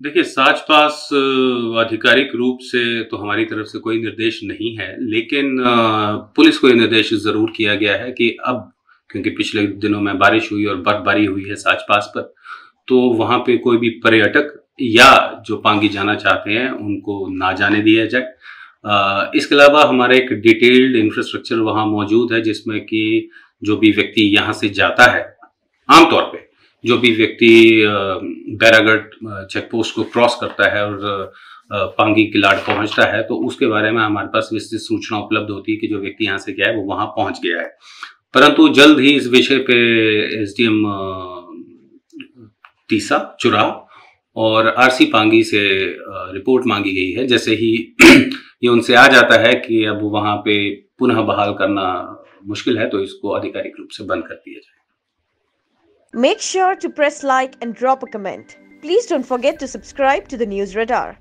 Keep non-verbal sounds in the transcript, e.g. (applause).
देखिए, साच पास आधिकारिक रूप से तो हमारी तरफ़ से कोई निर्देश नहीं है, लेकिन पुलिस को ये निर्देश ज़रूर किया गया है कि अब क्योंकि पिछले दिनों में बारिश हुई और बर्फबारी हुई है साच पास पर, तो वहाँ पे कोई भी पर्यटक या जो पांगी जाना चाहते हैं, उनको ना जाने दिया जाए। इसके अलावा हमारा एक डिटेल्ड इंफ्रास्ट्रक्चर वहाँ मौजूद है, जिसमें कि जो भी व्यक्ति यहाँ से जाता है, आमतौर पे जो भी व्यक्ति बैरागढ़ चेक पोस्ट को क्रॉस करता है और पांगी किलाड़ पहुँचता है तो उसके बारे में हमारे पास विस्तृत सूचना उपलब्ध होती है कि जो व्यक्ति यहाँ से गया है, वो वहाँ पहुँच गया है। परंतु जल्द ही इस विषय पे एसडीएम तीसा चुरा और आरसी पांगी से रिपोर्ट मांगी गई है। जैसे ही (clears throat) ये उनसे आ जाता है कि अब वहाँ पे पुनः बहाल करना मुश्किल है तो इसको आधिकारिक रूप से बंद कर दिया जाए। Make sure to press like and drop a comment. Please don't forget to subscribe to the News Radar.